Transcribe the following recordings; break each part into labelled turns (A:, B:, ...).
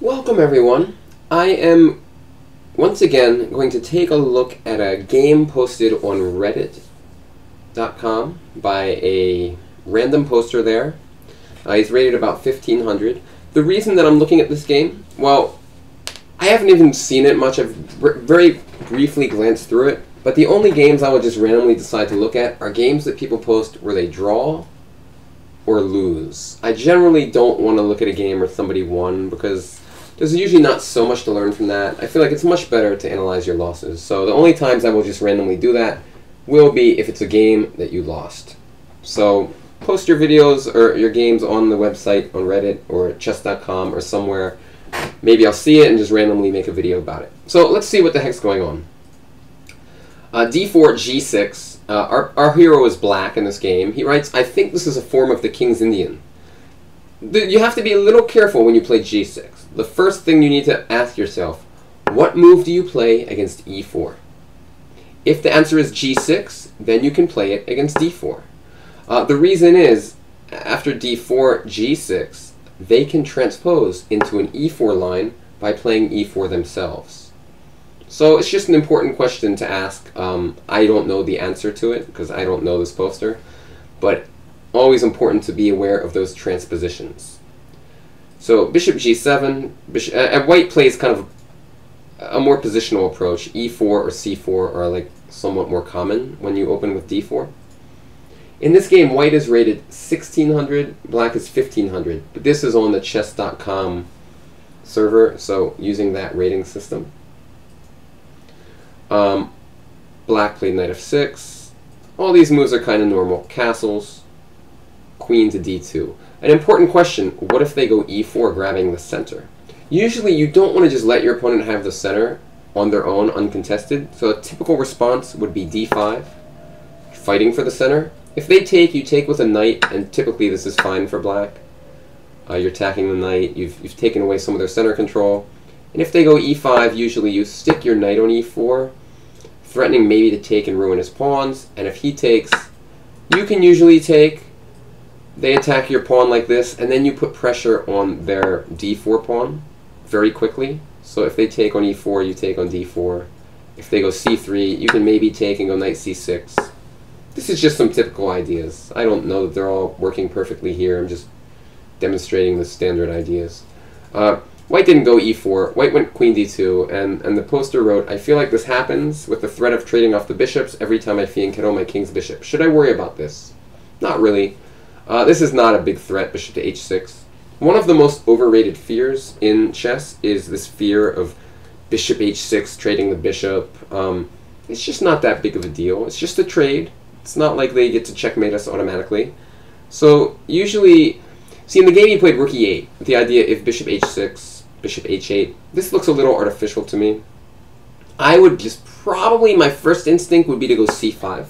A: Welcome everyone. I am once again going to take a look at a game posted on reddit.com by a random poster there. Uh, he's rated about 1500. The reason that I'm looking at this game, well, I haven't even seen it much. I've very briefly glanced through it, but the only games I would just randomly decide to look at are games that people post where they draw or lose. I generally don't want to look at a game where somebody won because there's usually not so much to learn from that. I feel like it's much better to analyze your losses. So the only times I will just randomly do that will be if it's a game that you lost. So post your videos or your games on the website on Reddit or chess.com or somewhere. Maybe I'll see it and just randomly make a video about it. So let's see what the heck's going on. Uh, d4, g6. Uh, our, our hero is black in this game. He writes, I think this is a form of the King's Indian. The, you have to be a little careful when you play g6 the first thing you need to ask yourself, what move do you play against e4? If the answer is g6, then you can play it against d4. Uh, the reason is, after d4, g6, they can transpose into an e4 line by playing e4 themselves. So it's just an important question to ask. Um, I don't know the answer to it because I don't know this poster, but always important to be aware of those transpositions. So bishop g7, bishop, uh, and white plays kind of a more positional approach. e4 or c4 are like somewhat more common when you open with d4. In this game, white is rated 1600, black is 1500, but this is on the chess.com server, so using that rating system. Um, black played knight f6. All these moves are kind of normal. Castles, queen to d2. An important question, what if they go e4 grabbing the center? Usually you don't want to just let your opponent have the center on their own uncontested, so a typical response would be d5, fighting for the center. If they take, you take with a knight, and typically this is fine for black. Uh, you're attacking the knight, you've, you've taken away some of their center control. And if they go e5, usually you stick your knight on e4, threatening maybe to take and ruin his pawns, and if he takes, you can usually take, they attack your pawn like this, and then you put pressure on their d4 pawn very quickly. So if they take on e4, you take on d4. If they go c3, you can maybe take and go knight c6. This is just some typical ideas. I don't know that they're all working perfectly here. I'm just demonstrating the standard ideas. Uh, white didn't go e4. White went queen d2, and, and the poster wrote, I feel like this happens with the threat of trading off the bishops every time I fianchetto my king's bishop. Should I worry about this? Not really. Uh, this is not a big threat, bishop to h6. One of the most overrated fears in chess is this fear of bishop h6 trading the bishop. Um, it's just not that big of a deal. It's just a trade. It's not like they get to checkmate us automatically. So usually, see in the game you played rook e8, the idea if bishop h6, bishop h8, this looks a little artificial to me. I would just probably, my first instinct would be to go c5.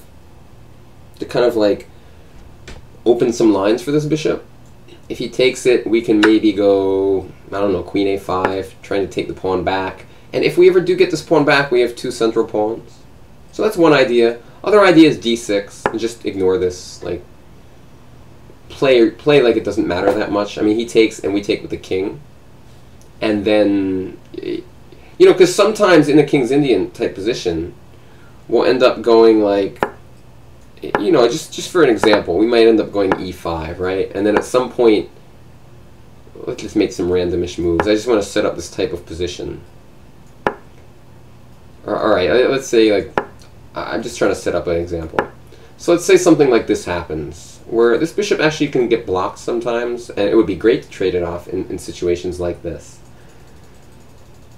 A: To kind of like open some lines for this bishop. If he takes it, we can maybe go, I don't know, queen a5, trying to take the pawn back. And if we ever do get this pawn back, we have two central pawns. So that's one idea. Other idea is d6, and just ignore this. Like, play play like it doesn't matter that much. I mean, he takes, and we take with the king. And then, you know, because sometimes in the King's Indian type position, we'll end up going like you know, just just for an example, we might end up going e5, right? And then at some point, let's just make some randomish moves. I just want to set up this type of position. All right, let's say like, I'm just trying to set up an example. So let's say something like this happens, where this bishop actually can get blocked sometimes, and it would be great to trade it off in, in situations like this.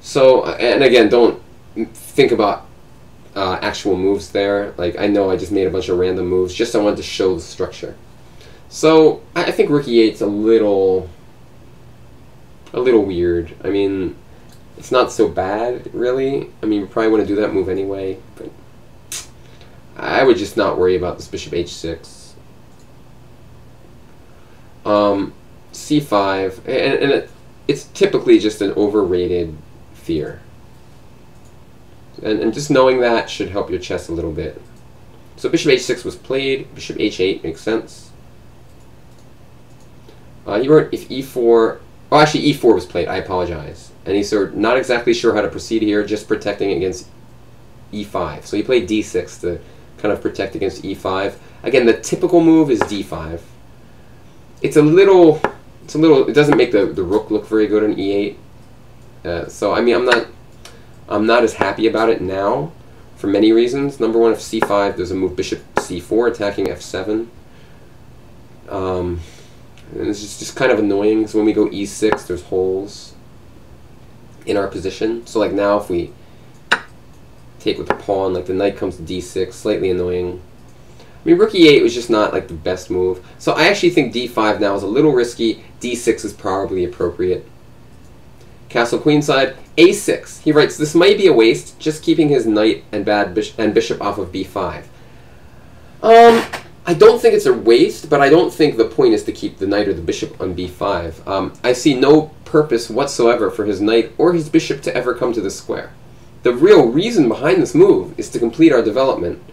A: So, and again, don't think about uh, actual moves there. Like, I know I just made a bunch of random moves, just I wanted to show the structure. So, I, I think rook e8's a little, a little weird. I mean, it's not so bad, really. I mean, you probably want to do that move anyway, but I would just not worry about this bishop h6. Um, c5, and, and it, it's typically just an overrated fear. And, and just knowing that should help your chess a little bit. So bishop h6 was played, bishop h8 makes sense. Uh, he wrote if e4, Oh, actually, e4 was played. I apologize. And he's sort of not exactly sure how to proceed here, just protecting against e5. So he played d6 to kind of protect against e5. Again, the typical move is d5. It's a little, it's a little, it doesn't make the, the rook look very good on e8. So, I mean, I'm not, I'm not as happy about it now for many reasons. Number one, if c5, there's a move bishop c4 attacking f7. Um, and it's just, just kind of annoying. So when we go e6, there's holes in our position. So like now if we take with the pawn, like the knight comes to d6, slightly annoying. I mean, rook e8 was just not like the best move. So I actually think d5 now is a little risky. d6 is probably appropriate. Castle queenside, a6. He writes, this might be a waste, just keeping his knight and, bad bish and bishop off of b5. Um, I don't think it's a waste, but I don't think the point is to keep the knight or the bishop on b5. Um, I see no purpose whatsoever for his knight or his bishop to ever come to the square. The real reason behind this move is to complete our development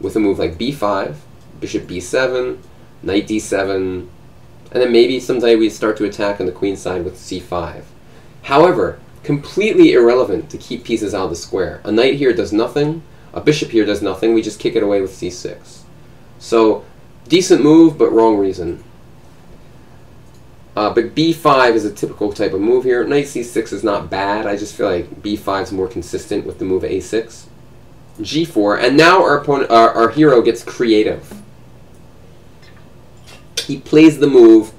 A: with a move like b5, bishop b7, knight d7, and then maybe someday we start to attack on the queen side with c5. However, completely irrelevant to keep pieces out of the square. A knight here does nothing, a bishop here does nothing, we just kick it away with c6. So, decent move, but wrong reason. Uh, but b5 is a typical type of move here. Knight c6 is not bad. I just feel like b5 is more consistent with the move a6. g4, and now our opponent, our, our hero gets creative. He plays the move.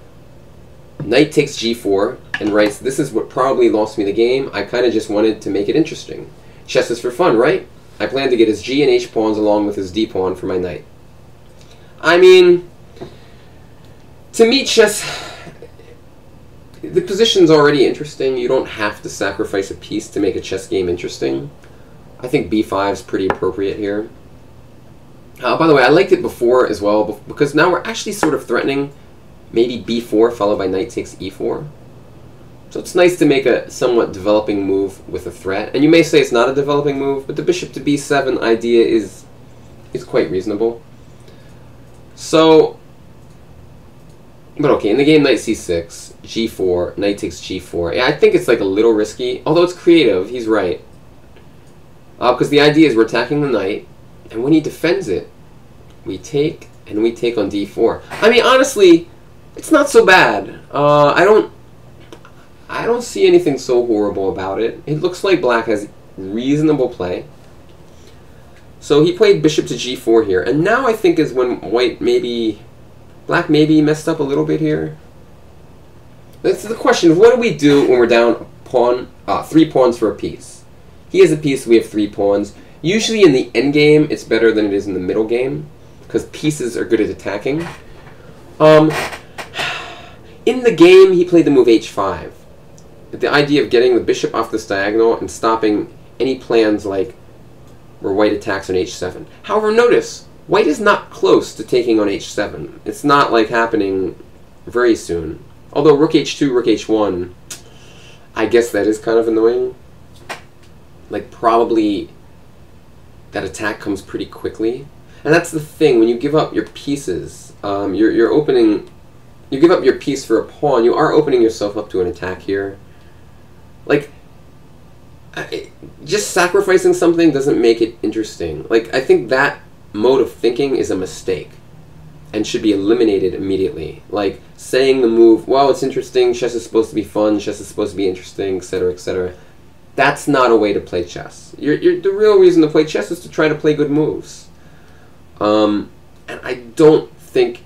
A: Knight takes g4 and writes, "This is what probably lost me the game. I kind of just wanted to make it interesting. Chess is for fun, right? I plan to get his g and h pawns along with his d pawn for my knight." I mean, to me, chess, the position's already interesting. You don't have to sacrifice a piece to make a chess game interesting. I think b5 is pretty appropriate here. Uh, by the way, I liked it before as well, because now we're actually sort of threatening maybe b4 followed by knight takes e4. So it's nice to make a somewhat developing move with a threat. And you may say it's not a developing move, but the bishop to b7 idea is is quite reasonable. So, but okay, in the game, knight c6, g4, knight takes g4. Yeah, I think it's like a little risky, although it's creative. He's right. Because uh, the idea is we're attacking the knight, and when he defends it, we take and we take on d4. I mean, honestly, it's not so bad. Uh, I don't, I don't see anything so horrible about it. It looks like black has reasonable play. So he played bishop to g4 here, and now I think is when white maybe, black maybe messed up a little bit here. That's the question, what do we do when we're down pawn, uh, three pawns for a piece? He has a piece, we have three pawns. Usually in the endgame, it's better than it is in the middle game, because pieces are good at attacking. Um, in the game, he played the move h5. The idea of getting the bishop off this diagonal and stopping any plans like where white attacks on h7. However, notice, white is not close to taking on h7. It's not like happening very soon. Although rook h2, rook h1, I guess that is kind of annoying. Like probably that attack comes pretty quickly. And that's the thing, when you give up your pieces, um, you're, you're opening, you give up your piece for a pawn, you are opening yourself up to an attack here. Like, just sacrificing something doesn't make it interesting. Like, I think that mode of thinking is a mistake and should be eliminated immediately. Like, saying the move, well, it's interesting, chess is supposed to be fun, chess is supposed to be interesting, etc., etc. That's not a way to play chess. You're, you're, the real reason to play chess is to try to play good moves. Um, and I don't think...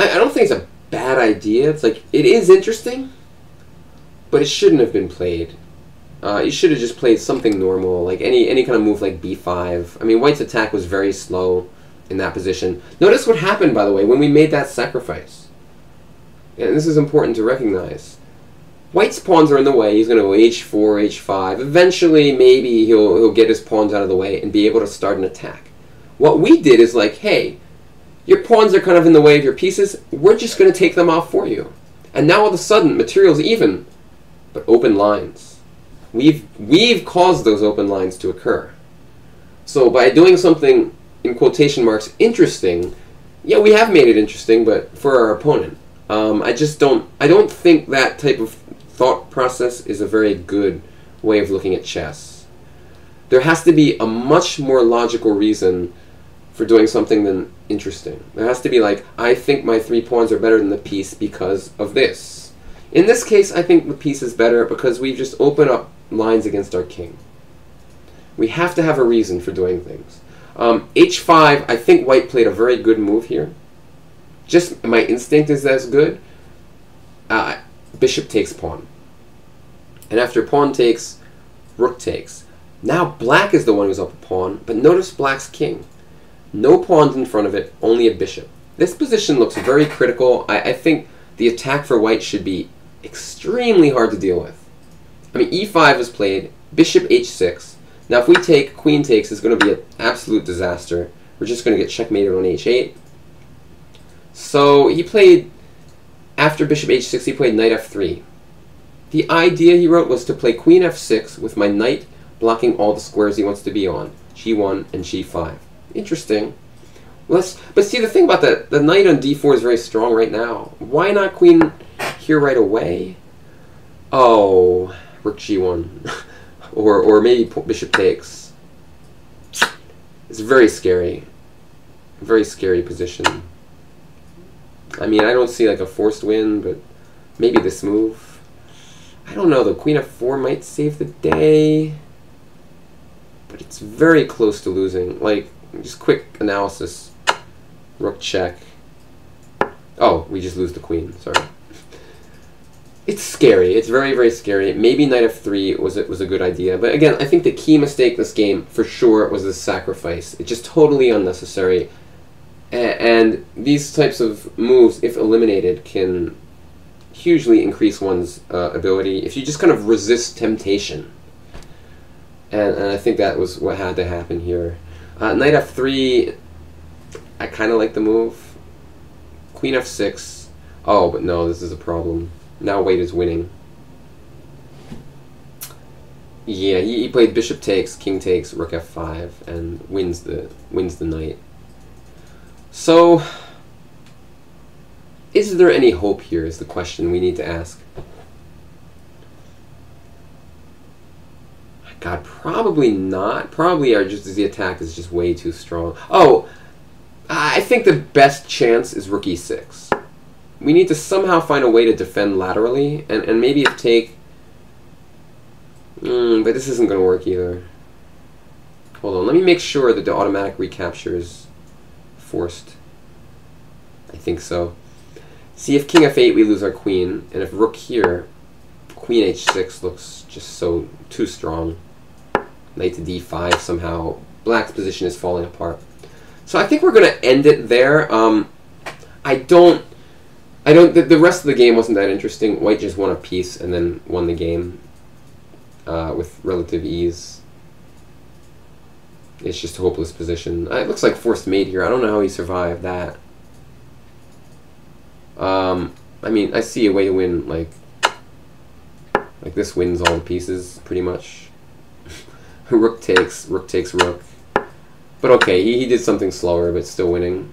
A: I, I don't think it's a bad idea. It's like, it is interesting, but it shouldn't have been played. Uh, you should have just played something normal, like any any kind of move like b5. I mean, White's attack was very slow in that position. Notice what happened, by the way, when we made that sacrifice. And this is important to recognize. White's pawns are in the way. He's going to go h4, h5. Eventually, maybe he'll, he'll get his pawns out of the way and be able to start an attack. What we did is like, hey, your pawns are kind of in the way of your pieces. We're just going to take them off for you. And now all of a sudden, material's even but open lines. We've, we've caused those open lines to occur. So by doing something, in quotation marks, interesting, yeah, we have made it interesting, but for our opponent. Um, I just don't. I don't think that type of thought process is a very good way of looking at chess. There has to be a much more logical reason for doing something than interesting. There has to be like, I think my three pawns are better than the piece because of this. In this case, I think the piece is better because we just open up lines against our king. We have to have a reason for doing things. Um, h5, I think white played a very good move here. Just my instinct is that's good. Uh, bishop takes pawn. And after pawn takes, rook takes. Now black is the one who's up a pawn, but notice black's king. No pawns in front of it, only a bishop. This position looks very critical. I, I think the attack for white should be extremely hard to deal with. I mean, e5 is played, bishop h6. Now if we take, queen takes, it's going to be an absolute disaster. We're just going to get checkmated on h8. So he played, after bishop h6, he played knight f3. The idea he wrote was to play queen f6 with my knight blocking all the squares he wants to be on, g1 and g5. Interesting. Let's, but see, the thing about that, the knight on d4 is very strong right now. Why not queen here right away? Oh, rook g1. or, or maybe bishop takes. It's very scary. Very scary position. I mean, I don't see like a forced win, but maybe this move. I don't know, the queen f4 might save the day. But it's very close to losing. Like, just quick analysis. Rook check. Oh, we just lose the queen. Sorry. It's scary. It's very, very scary. Maybe knight f3 was it was a good idea, but again, I think the key mistake this game for sure was the sacrifice. It's just totally unnecessary. A and these types of moves, if eliminated, can hugely increase one's uh, ability if you just kind of resist temptation. And, and I think that was what had to happen here. Uh, knight f3, I kind of like the move. Queen f6. Oh, but no, this is a problem. Now white is winning. Yeah, he, he played bishop takes, king takes, rook f5, and wins the wins the knight. So, is there any hope here? Is the question we need to ask. God, probably not. Probably our just the attack is just way too strong. Oh, I think the best chance is rook e6. We need to somehow find a way to defend laterally, and, and maybe take... Mm, but this isn't going to work either. Hold on, let me make sure that the automatic recapture is forced. I think so. See, if king f8, we lose our queen, and if rook here, queen h6 looks just so too strong knight to d5 somehow. Black's position is falling apart. So I think we're going to end it there. Um, I don't... I don't... The, the, rest of the game wasn't that interesting. White just won a piece and then won the game uh, with relative ease. It's just a hopeless position. Uh, it looks like forced mate here. I don't know how he survived that. Um, I mean, I see a way to win, like... Like this wins all the pieces, pretty much. Rook takes, rook takes rook. But okay, he, he did something slower, but still winning.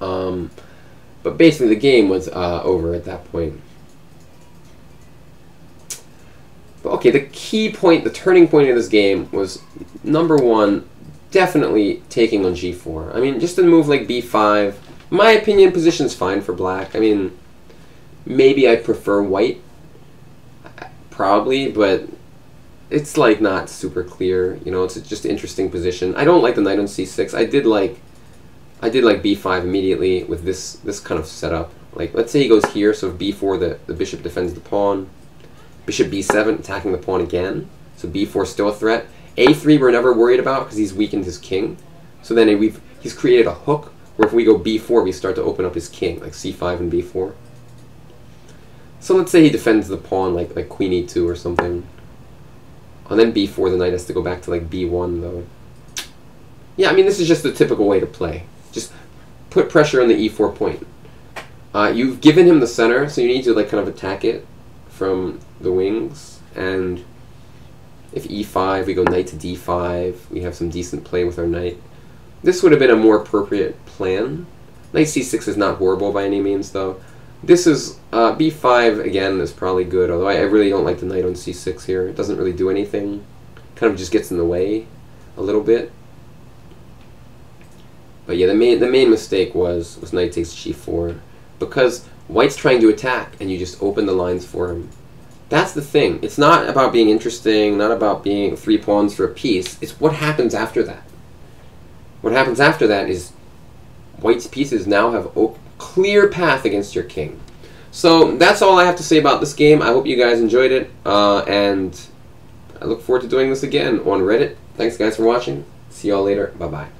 A: Um, but basically, the game was uh, over at that point. But okay, the key point, the turning point of this game was number one, definitely taking on g4. I mean, just a move like b5, my opinion, position's fine for black. I mean, maybe I prefer white probably, but it's like not super clear. You know, it's just an interesting position. I don't like the knight on c6. I did like, I did like b5 immediately with this this kind of setup. Like, let's say he goes here, so b4 the the bishop defends the pawn. Bishop b7 attacking the pawn again. So b4 still a threat. a3 we're never worried about because he's weakened his king. So then we've he's created a hook where if we go b4 we start to open up his king like c5 and b4. So let's say he defends the pawn like like queen e2 or something. And then b4, the knight has to go back to like b1 though. Yeah, I mean this is just the typical way to play. Just put pressure on the e4 point. Uh, you've given him the center, so you need to like kind of attack it from the wings. And if e5, we go knight to d5. We have some decent play with our knight. This would have been a more appropriate plan. Knight c6 is not horrible by any means, though. This is uh, b5 again is probably good, although I, I really don't like the knight on c6 here. It doesn't really do anything. Kind of just gets in the way a little bit. But yeah, the main the main mistake was was knight takes g4 because white's trying to attack and you just open the lines for him. That's the thing. It's not about being interesting, not about being three pawns for a piece. It's what happens after that. What happens after that is white's pieces now have clear path against your king. So that's all I have to say about this game. I hope you guys enjoyed it, uh, and I look forward to doing this again on Reddit. Thanks guys for watching. See y'all later. Bye-bye.